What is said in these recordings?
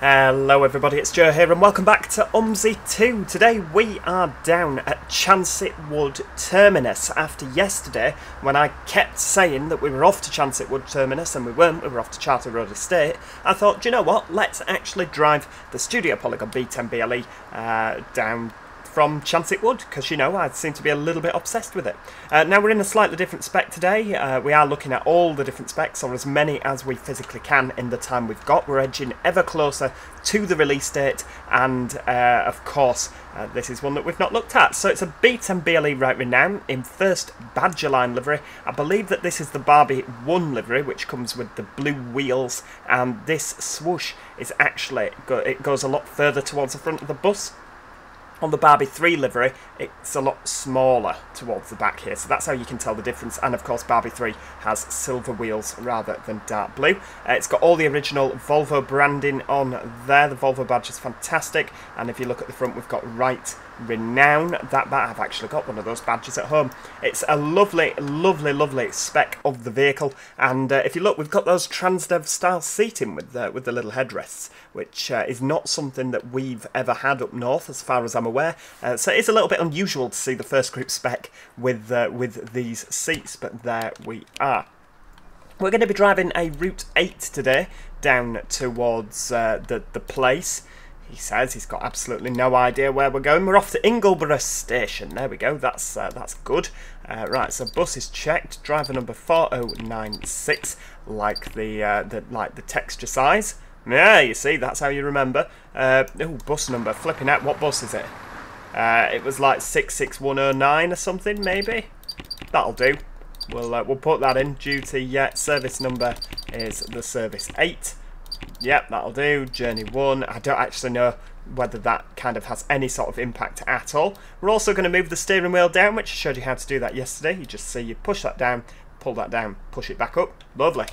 Hello everybody, it's Joe here and welcome back to OMSI 2. Today we are down at Chancet Wood Terminus after yesterday when I kept saying that we were off to Chancet Wood Terminus and we weren't, we were off to Charter Road Estate. I thought, do you know what, let's actually drive the Studio Polygon B10BLE uh, down from Chancet Wood because you know I seem to be a little bit obsessed with it. Uh, now we're in a slightly different spec today. Uh, we are looking at all the different specs or as many as we physically can in the time we've got. We're edging ever closer to the release date and uh, of course uh, this is one that we've not looked at. So it's a B10 BLE Wright Renown in first Badgerline livery. I believe that this is the Barbie 1 livery which comes with the blue wheels and this swoosh is actually, it goes a lot further towards the front of the bus on the Barbie 3 livery, it's a lot smaller towards the back here, so that's how you can tell the difference. And of course, Barbie 3 has silver wheels rather than dark blue. Uh, it's got all the original Volvo branding on there. The Volvo badge is fantastic, and if you look at the front, we've got Wright Renown. That, bad I've actually got one of those badges at home. It's a lovely, lovely, lovely spec of the vehicle, and uh, if you look, we've got those Transdev style seating with the, with the little headrests, which uh, is not something that we've ever had up north, as far as I'm aware. Uh, so it's a little bit unusual to see the first group spec with uh, with these seats, but there we are. We're going to be driving a Route 8 today down towards uh, the, the place. He says he's got absolutely no idea where we're going. We're off to Ingleborough Station. There we go. That's uh, that's good. Uh, right, so bus is checked. Driver number 4096, like the uh, the like the texture size. Yeah, you see, that's how you remember. Oh, bus number. Flipping out. What bus is it? Uh, it was like 66109 or something, maybe. That'll do. We'll uh, we'll put that in. Duty. Yeah. Service number is the service eight. Yep, that'll do. Journey 1. I don't actually know whether that kind of has any sort of impact at all. We're also going to move the steering wheel down, which I showed you how to do that yesterday. You just see you push that down, pull that down, push it back up. Lovely.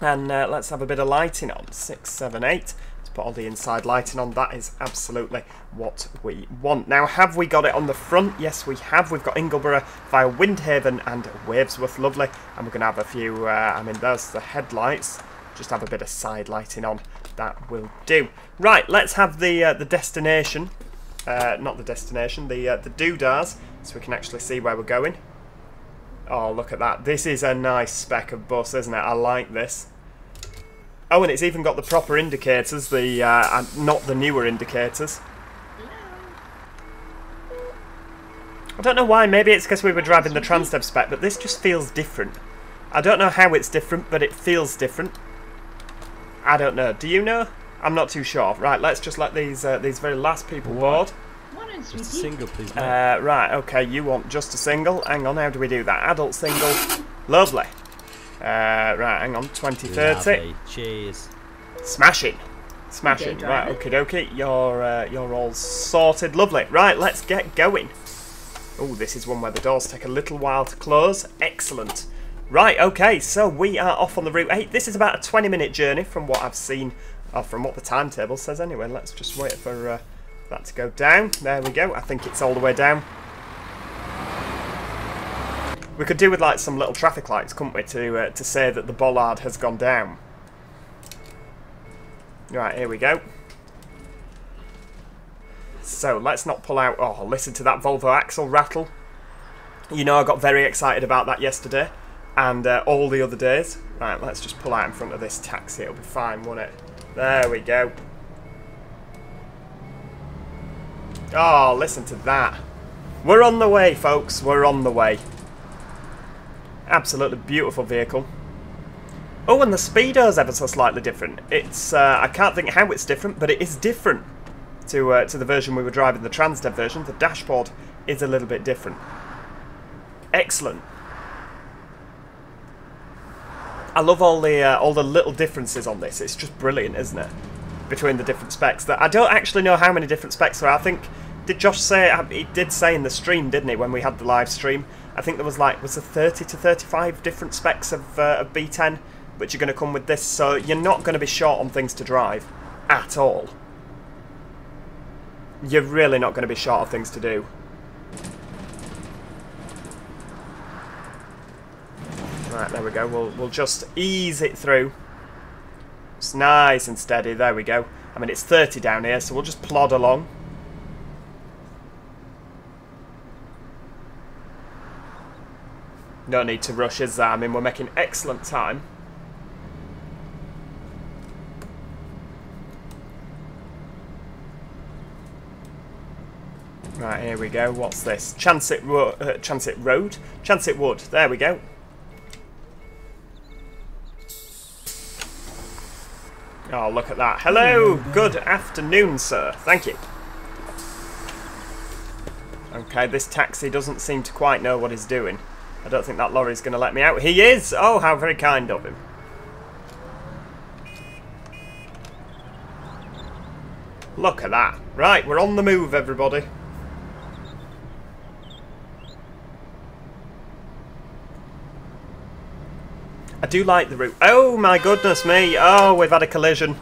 And uh, let's have a bit of lighting on. 6, 7, 8. Put all the inside lighting on. That is absolutely what we want. Now, have we got it on the front? Yes, we have. We've got Ingleborough via Windhaven and Wavesworth. Lovely. And we're going to have a few, uh, I mean, there's the headlights just have a bit of side lighting on. That will do. Right, let's have the uh, the destination. Uh, not the destination, the uh, the doodahs, so we can actually see where we're going. Oh, look at that. This is a nice spec of bus, isn't it? I like this. Oh, and it's even got the proper indicators, the uh, not the newer indicators. I don't know why, maybe it's because we were driving the Transdev spec, but this just feels different. I don't know how it's different, but it feels different. I don't know. Do you know? I'm not too sure. Right, let's just let these uh, these very last people what? board. Just a single, please. Uh, right, okay, you want just a single. Hang on, how do we do that? Adult single. Lovely. Uh, right, hang on, 2030. Cheers. Smashing. Smashing. Right, okie dokie. You're, uh, you're all sorted. Lovely. Right, let's get going. Oh, this is one where the doors take a little while to close. Excellent. Right, okay, so we are off on the Route 8. This is about a 20 minute journey from what I've seen, or from what the timetable says anyway. Let's just wait for uh, that to go down. There we go, I think it's all the way down. We could do with like some little traffic lights, couldn't we, to, uh, to say that the bollard has gone down. Right, here we go. So, let's not pull out... Oh, listen to that Volvo axle rattle. You know I got very excited about that yesterday and uh, all the other days. Right, let's just pull out in front of this taxi. It'll be fine, won't it? There we go. Oh, listen to that. We're on the way, folks. We're on the way. Absolutely beautiful vehicle. Oh, and the speedo is ever so slightly different. It's uh, I can't think how it's different, but it is different to uh, to the version we were driving, the Transdev version. The dashboard is a little bit different. Excellent. I love all the uh, all the little differences on this. It's just brilliant, isn't it? Between the different specs. That I don't actually know how many different specs there are. I think did Josh say uh, he did say in the stream, didn't he, when we had the live stream? I think there was like was there 30 to 35 different specs of, uh, of B10 which are going to come with this. So you're not going to be short on things to drive at all. You're really not going to be short of things to do. Right, there we go. We'll, we'll just ease it through. It's nice and steady. There we go. I mean, it's 30 down here, so we'll just plod along. No need to rush, is there? I mean, we're making excellent time. Right, here we go. What's this? Chancet, Ro uh, Road? Chancet Wood. There we go. Oh, look at that. Hello! Good afternoon, sir. Thank you. Okay, this taxi doesn't seem to quite know what he's doing. I don't think that lorry's going to let me out. He is! Oh, how very kind of him. Look at that. Right, we're on the move, everybody. I do like the route. Oh my goodness me. Oh, we've had a collision.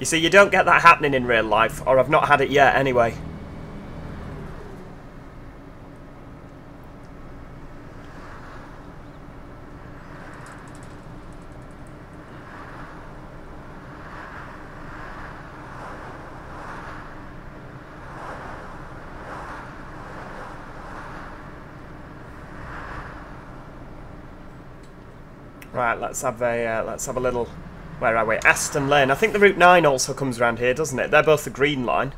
You see, you don't get that happening in real life, or I've not had it yet anyway. Right, let's have a uh, let's have a little. Where are we? Aston Lane. I think the Route 9 also comes around here, doesn't it? They're both the green line.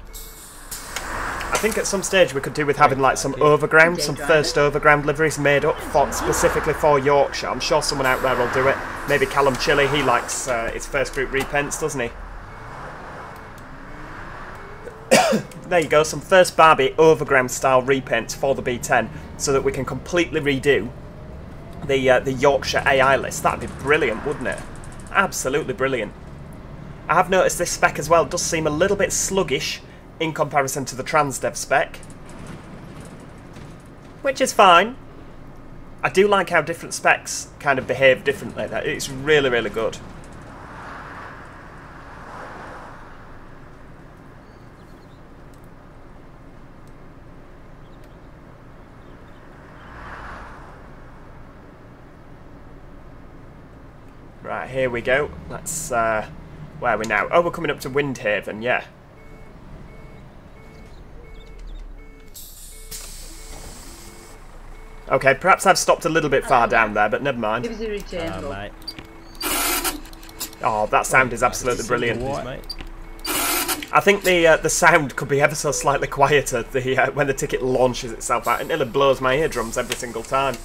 I think at some stage we could do with having like some overground, some first overground liveries made up for, specifically for Yorkshire. I'm sure someone out there will do it. Maybe Callum Chilly, he likes uh, his first group repents, doesn't he? there you go, some first Barbie overground style repaints for the B10 so that we can completely redo the uh, the Yorkshire AI list. That'd be brilliant, wouldn't it? Absolutely brilliant. I have noticed this spec as well does seem a little bit sluggish in comparison to the Transdev spec. Which is fine. I do like how different specs kind of behave differently. It's really, really good. Right, here we go. Let's, uh, where are we now? Oh, we're coming up to Windhaven, yeah. Okay, perhaps I've stopped a little bit far down there, but never mind. Give us a return, Uh, mate. Oh, that sound is absolutely brilliant. Mate? I think the uh, the sound could be ever so slightly quieter the, uh, when the ticket launches itself out. It nearly blows my eardrums every single time.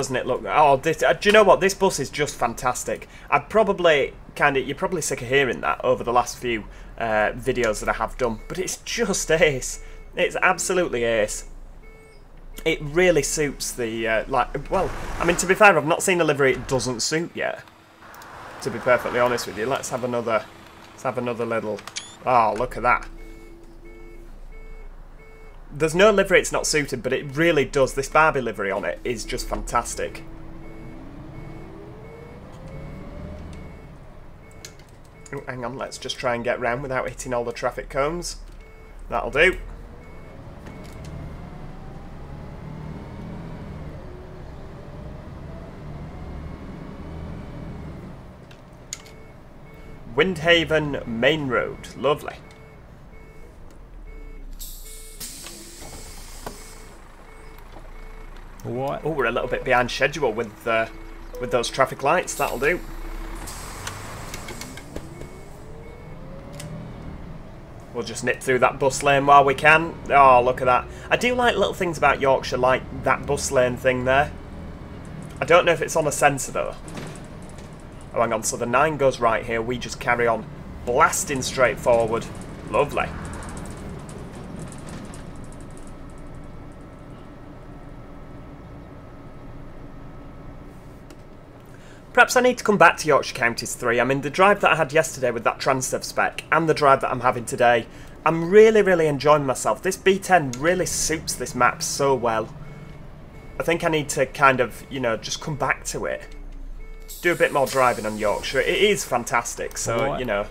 Doesn't it look? Oh, this, uh, do you know what? This bus is just fantastic. I'd probably kind of you're probably sick of hearing that over the last few uh, videos that I have done, but it's just ace. It's absolutely ace. It really suits the uh, like. Well, I mean, to be fair, I've not seen a livery it doesn't suit yet. To be perfectly honest with you, let's have another. Let's have another little. Oh, look at that. There's no livery it's not suited, but it really does. This Barbie livery on it is just fantastic. Oh, hang on, let's just try and get round without hitting all the traffic cones. That'll do. Windhaven Main Road. Lovely. What? Oh, we're a little bit behind schedule with uh, with those traffic lights. That'll do. We'll just nip through that bus lane while we can. Oh, look at that. I do like little things about Yorkshire, like that bus lane thing there. I don't know if it's on a sensor, though. Oh, hang on. So the 9 goes right here. We just carry on blasting straight forward. Lovely. Perhaps I need to come back to Yorkshire Counties 3. I mean, the drive that I had yesterday with that Transdev spec and the drive that I'm having today, I'm really, really enjoying myself. This B10 really suits this map so well. I think I need to kind of, you know, just come back to it. Do a bit more driving on Yorkshire. It is fantastic, so, What? you know,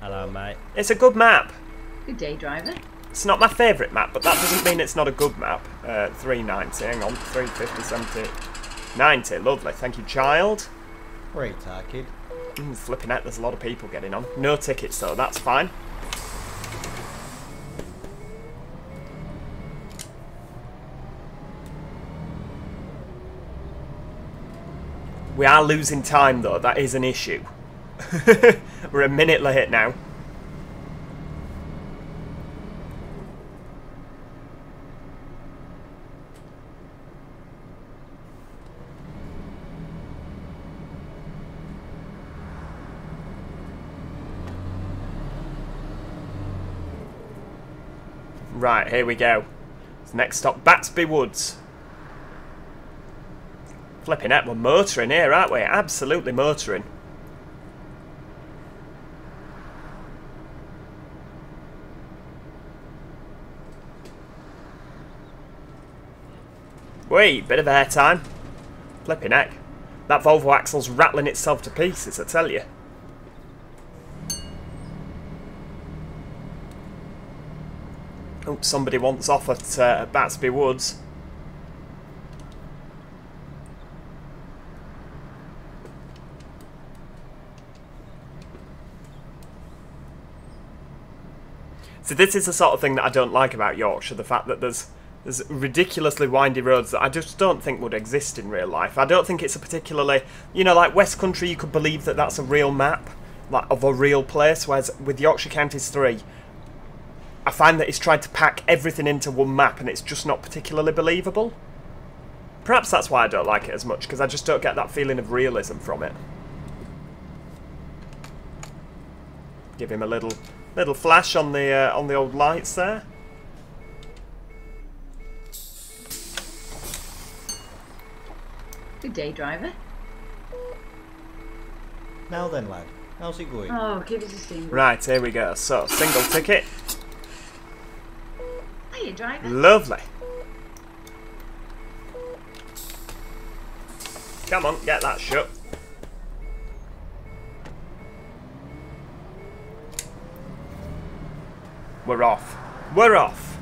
Hello, mate. it's a good map. Good day, driver. It's not my favourite map, but that doesn't mean it's not a good map. Uh, 390, hang on, 350, 70, 90, lovely. Thank you, child. Great, kid. Mm, flipping out, there's a lot of people getting on. No tickets though, that's fine. We are losing time though, that is an issue. We're a minute late now. Right, here we go. Next stop, Batsby Woods. Flipping heck, we're motoring here, aren't we? Absolutely motoring. Wait, bit of air time. Flipping heck. That Volvo axle's rattling itself to pieces, I tell you. Oh, somebody wants off at uh, Batsby Woods. So this is the sort of thing that I don't like about Yorkshire, the fact that there's there's ridiculously windy roads that I just don't think would exist in real life. I don't think it's a particularly, you know, like West Country, you could believe that that's a real map, like of a real place, whereas with Yorkshire Counties 3, I find that he's tried to pack everything into one map and it's just not particularly believable. Perhaps that's why I don't like it as much, because I just don't get that feeling of realism from it. Give him a little little flash on the uh, on the old lights there. Good day, driver. Now then, lad. How's it going? Oh, give us a single. Right, here we go. So, single ticket. Driver. Lovely. Come on, get that shut. We're off. We're off.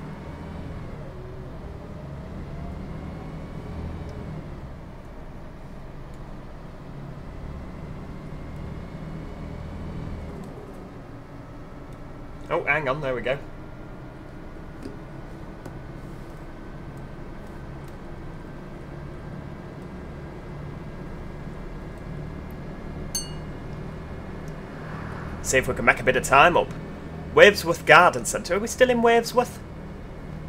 Oh, hang on, there we go. See if we can make a bit of time up. Wavesworth Garden Centre. Are we still in Wavesworth?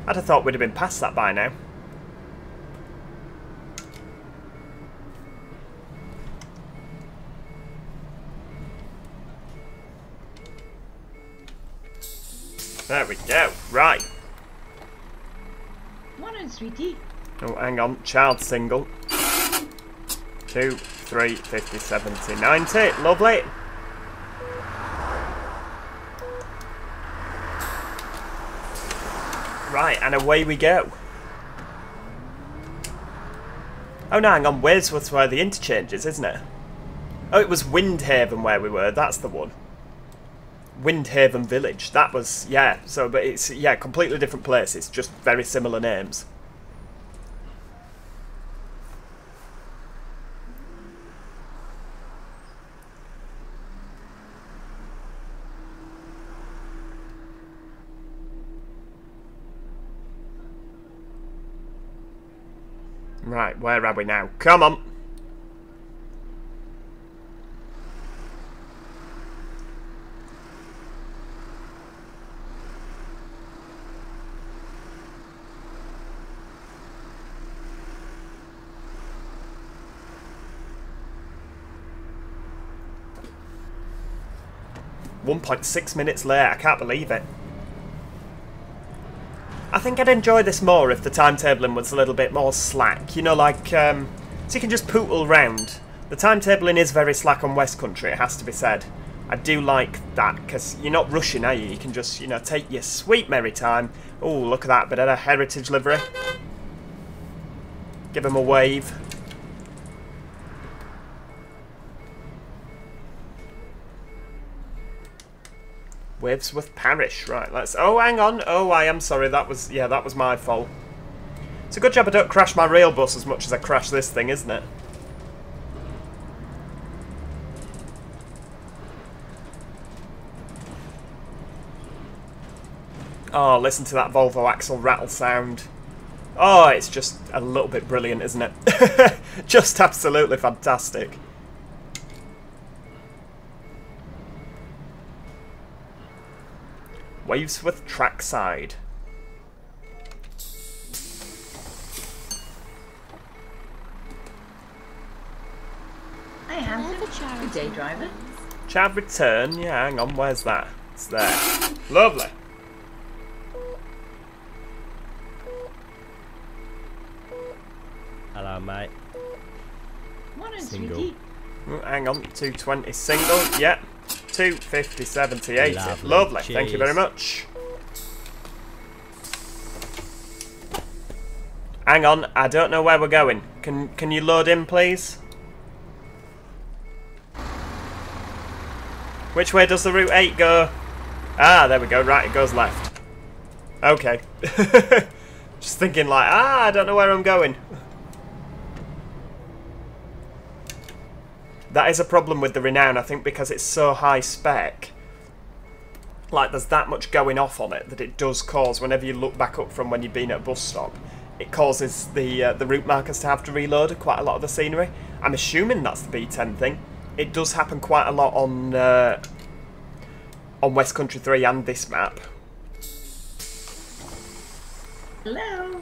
I'd have thought we'd have been past that by now. There we go. Right. Morning, sweetie. Oh, hang on. Child single. Two, three, 50, 70, 90. Lovely. Right, and away we go. Oh no, hang on, Wavesworth's where the interchange is, isn't it? Oh, it was Windhaven where we were, that's the one. Windhaven Village, that was, yeah, so, but it's, yeah, completely different places, it's just very similar names. Right, where are we now? Come on! One point six minutes late, I can't believe it. I think I'd enjoy this more if the timetabling was a little bit more slack. You know, like, um, so you can just pootle round. The timetabling is very slack on West Country, it has to be said. I do like that, because you're not rushing, are you? You can just, you know, take your sweet merry time. Oh, look at that bit of a heritage livery. Give him a wave. Wavesworth Parish. Right, let's... Oh, hang on. Oh, I am sorry. That was... Yeah, that was my fault. It's a good job I don't crash my rail bus as much as I crash this thing, isn't it? Oh, listen to that Volvo axle rattle sound. Oh, it's just a little bit brilliant, isn't it? just absolutely fantastic. Wavesworth Trackside. Hi, handsome. Good day, driver. Chav return. Yeah, hang on. Where's that? It's there. Lovely. Hello, mate. Morning, Single. sweetie. Oh, mm, hang on. 220 single. Yeah. 250, 70, 80. Lovely. Lovely. Thank you very much. Hang on. I don't know where we're going. Can Can you load in, please? Which way does the Route 8 go? Ah, there we go. Right, it goes left. Okay. Just thinking like, ah, I don't know where I'm going. That is a problem with the Renown, I think, because it's so high spec. Like, there's that much going off on it that it does cause, whenever you look back up from when you've been at a bus stop, it causes the uh, the route markers to have to reload quite a lot of the scenery. I'm assuming that's the B10 thing. It does happen quite a lot on uh, on West Country 3 and this map. Hello.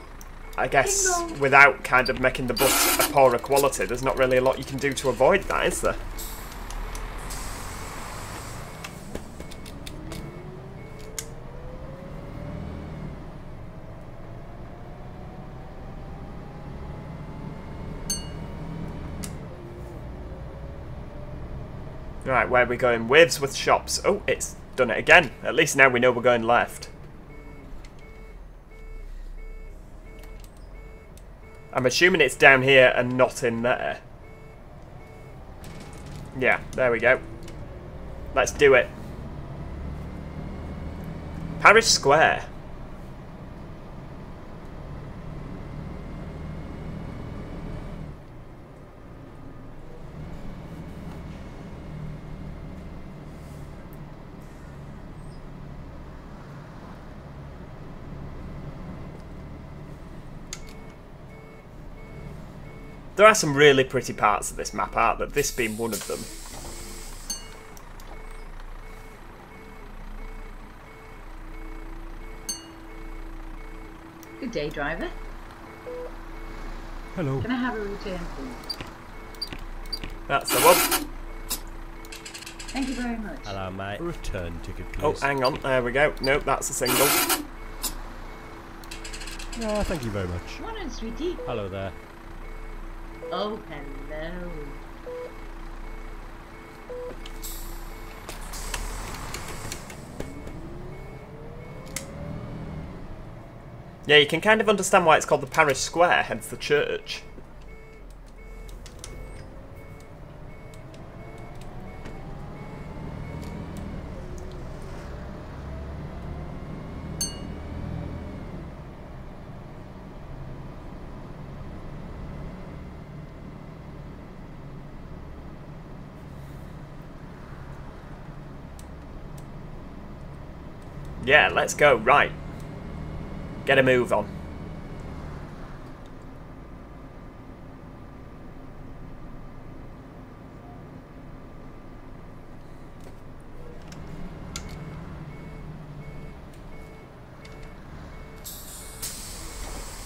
I guess without kind of making the bus a poorer quality, there's not really a lot you can do to avoid that, is there? Right, where are we going? Wavesworth shops. Oh, it's done it again. At least now we know we're going left. I'm assuming it's down here and not in there. Yeah, there we go. Let's do it. Parish Square. There are some really pretty parts of this map, aren't there? This being one of them. Good day, driver. Hello. Can I have a return, please? That's the one. Thank you very much. Hello, mate. Return ticket, please. Oh, hang on. There we go. Nope, that's a single. Ah, thank you very much. Morning, sweetie. Hello there. Oh, hello. Yeah, you can kind of understand why it's called the Parish Square, hence the church. Yeah, let's go. Right. Get a move on.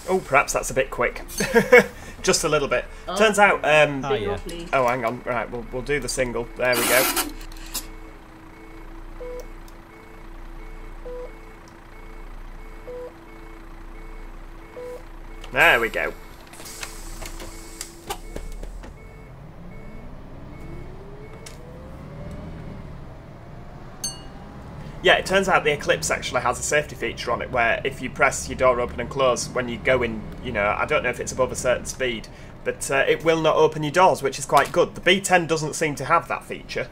Oh, perhaps that's a bit quick. Just a little bit. Oh. Turns out, um, Oh, yeah. Oh, hang on. Right, we'll, we'll do the single. There we go. There we go. Yeah, it turns out the Eclipse actually has a safety feature on it where if you press your door open and close when you go in, you know, I don't know if it's above a certain speed, but uh, it will not open your doors, which is quite good. The B10 doesn't seem to have that feature.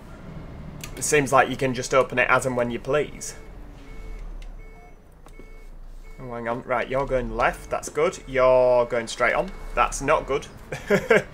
It seems like you can just open it as and when you please. Oh, hang on. Right, you're going left. That's good. You're going straight on. That's not good.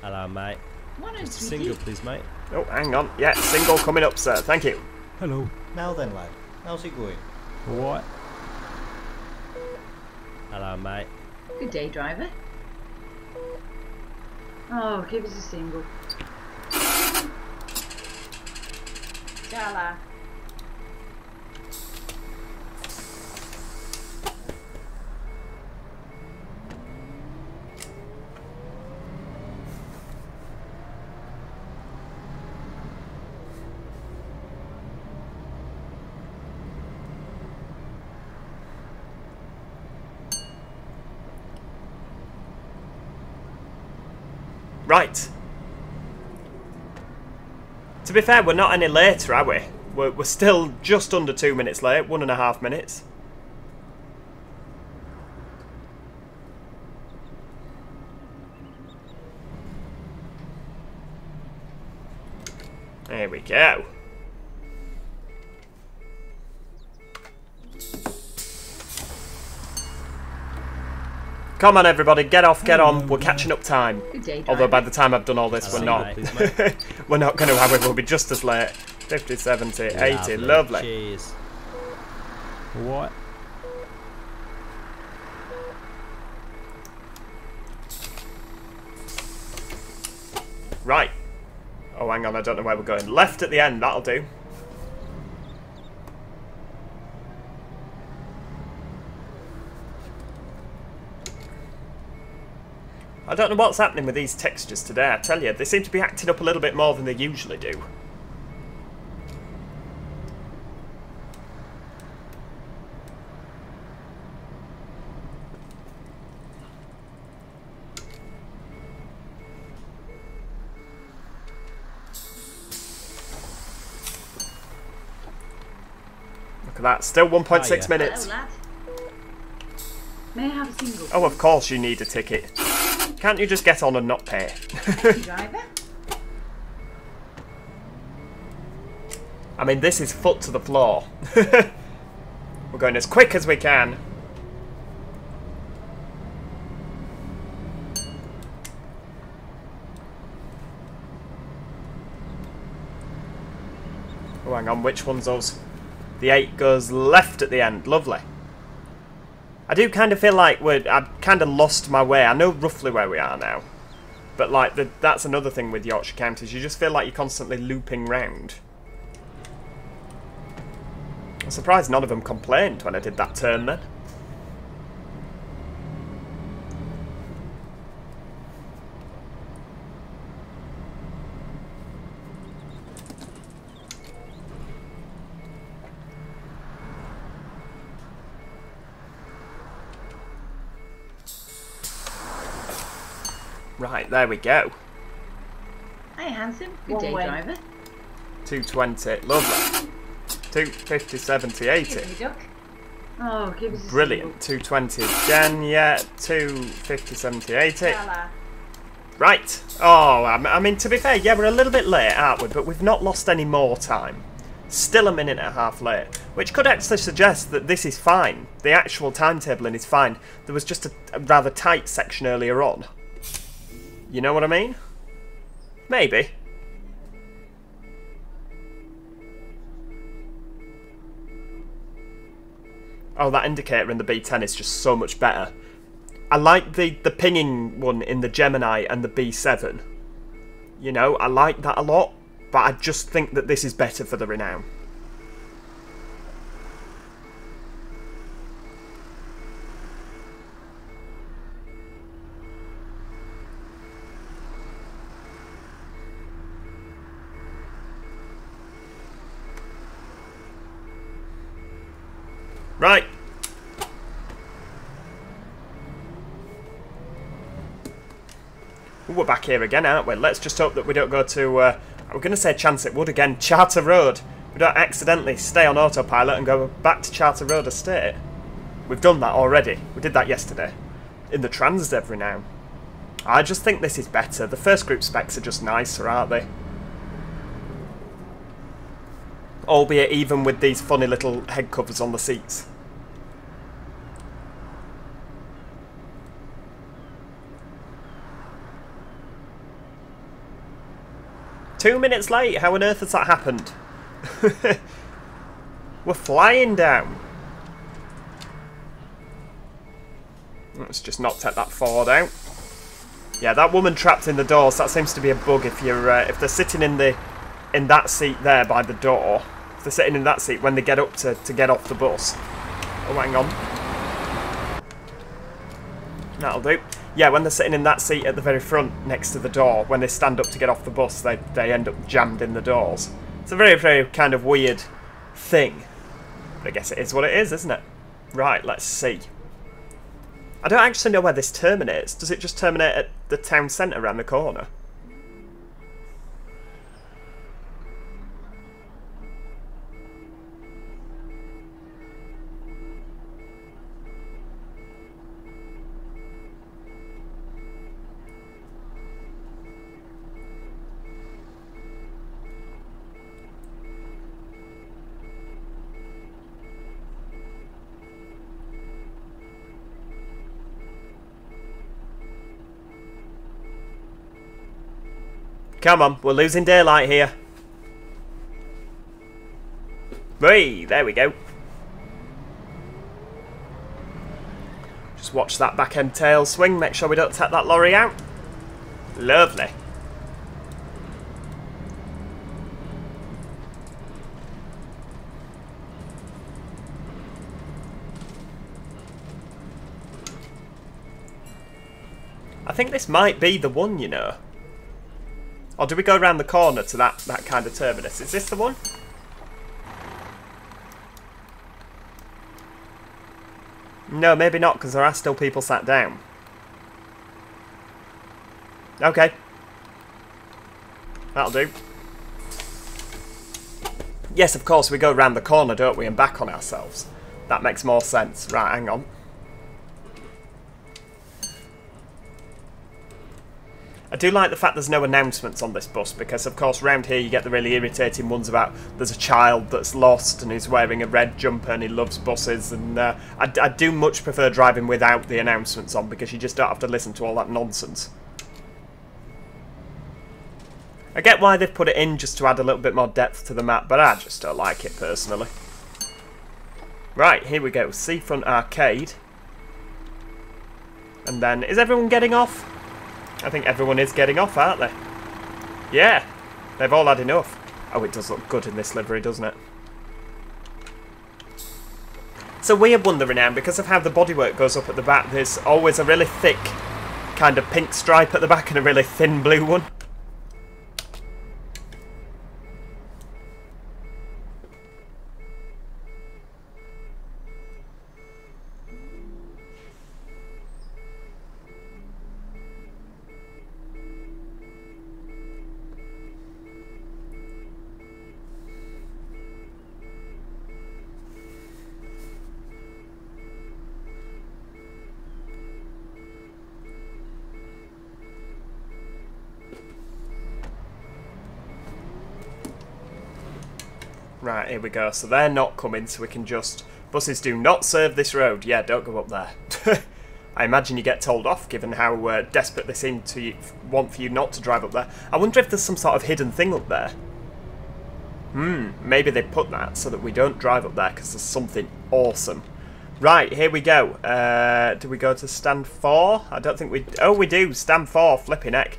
Hello, mate. One oh Just a single, please, mate. oh, hang on. Yeah, single coming up, sir. Thank you. Hello. Now then, lad, how's it going? What? Hello, mate. Good day, driver. Oh, give us a single. Jala. Right. To be fair, we're not any later, are we? We're, we're still just under two minutes late, one and a half minutes. There we go. Come on, everybody, get off, get on. We're catching up time. Good day, driver. Although by the time I've done all this, we're not. mate. Please, mate. we're not going to have it. We'll be just as late. 50, 70, 80. Lovely. Cheers. What? Right. Oh, hang on. I don't know where we're going. Left at the end. That'll do. I don't know what's happening with these textures today. I tell you, they seem to be acting up a little bit more than they usually do. Look at that. Still 1.6 Hiya. minutes. Hello. May I have a single? Oh, of course you need a ticket. Can't you just get on and not pay? driver. I mean, this is foot to the floor. We're going as quick as we can. Oh, hang on, which one's us? The 8 goes left at the end. Lovely. I do kind of feel like we're... I've kind of lost my way. I know roughly where we are now. But, like, the, that's another thing with Yorkshire counties. You just feel like you're constantly looping round. I'm surprised none of them complained when I did that turn then. Right, there we go. Hey, handsome. Good One day, way. driver. 220. Lovely. 250, 70, 80. Give me duck. Oh, give us a Brilliant. 220 again, yeah. 250, 70, 80. single. Right. Oh, I mean, to be fair, yeah, we're a little bit late, aren't we? But we've not lost any more time. Still a minute and a half late, which could actually suggest that this is fine. The actual timetabling is fine. There was just a, a rather tight section earlier on. You know what I mean? Maybe. Oh, that indicator in the B10 is just so much better. I like the, the pinging one in the Gemini and the B7. You know, I like that a lot, but I just think that this is better for the Renown. Right. Ooh, we're back here again, aren't we? Let's just hope that we don't go to, uh, we're going to say Chancet Wood again, Charter Road. We don't accidentally stay on autopilot and go back to Charter Road Estate. We've done that already. We did that yesterday. In the Transdev now. I just think this is better. The first group specs are just nicer, aren't they? Albeit even with these funny little head covers on the seats. Two minutes late. How on earth has that happened? We're flying down. Let's just not take that Ford out. Yeah, that woman trapped in the doors. That seems to be a bug. If you're uh, if they're sitting in the in that seat there by the door, if they're sitting in that seat when they get up to to get off the bus. Oh, hang on. That'll do. Yeah, when they're sitting in that seat at the very front next to the door, when they stand up to get off the bus, they, they end up jammed in the doors. It's a very, very kind of weird thing. But I guess it is what it is, isn't it? Right, let's see. I don't actually know where this terminates. Does it just terminate at the town centre around the corner? Come on, we're losing daylight here. There we go. Just watch that back end tail swing, make sure we don't take that lorry out. Lovely. I think this might be the one, you know. Or do we go around the corner to that, that kind of terminus? Is this the one? No, maybe not, because there are still people sat down. Okay. That'll do. Yes, of course, we go around the corner, don't we, and back on ourselves. That makes more sense. Right, hang on. I do like the fact there's no announcements on this bus because, of course, round here you get the really irritating ones about there's a child that's lost and he's wearing a red jumper and he loves buses. And uh, I, I do much prefer driving without the announcements on because you just don't have to listen to all that nonsense. I get why they've put it in just to add a little bit more depth to the map, but I just don't like it personally. Right, here we go. Seafront Arcade. And then, is everyone getting off? I think everyone is getting off, aren't they? Yeah, they've all had enough. Oh, it does look good in this livery, doesn't it? It's a weird one, the Renown, because of how the bodywork goes up at the back. There's always a really thick kind of pink stripe at the back and a really thin blue one. Right, here we go. So they're not coming, so we can just... Buses do not serve this road. Yeah, don't go up there. I imagine you get told off, given how uh, desperate they seem to want for you not to drive up there. I wonder if there's some sort of hidden thing up there. Hmm, maybe they put that so that we don't drive up there, because there's something awesome. Right, here we go. Uh, do we go to stand 4? I don't think we... Oh, we do. Stand 4, flipping heck.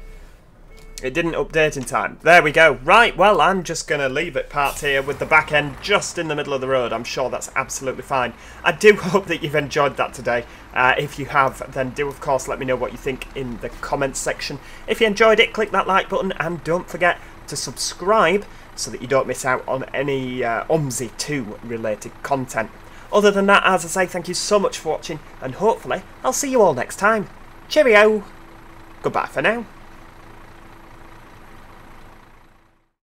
It didn't update in time. There we go. Right, well, I'm just going to leave it parked here with the back end just in the middle of the road. I'm sure that's absolutely fine. I do hope that you've enjoyed that today. Uh, if you have, then do, of course, let me know what you think in the comments section. If you enjoyed it, click that like button and don't forget to subscribe so that you don't miss out on any uh, OMSI 2 related content. Other than that, as I say, thank you so much for watching and hopefully I'll see you all next time. Cheerio! Goodbye for now.